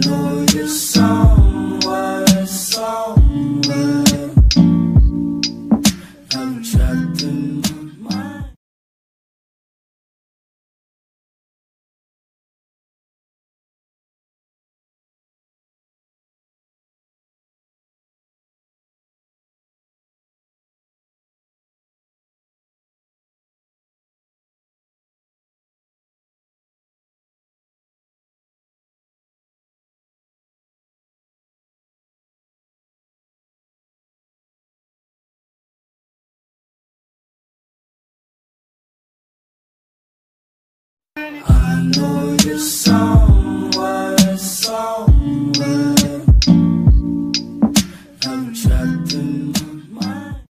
know you somewhere, somewhere. I'm trapped in song.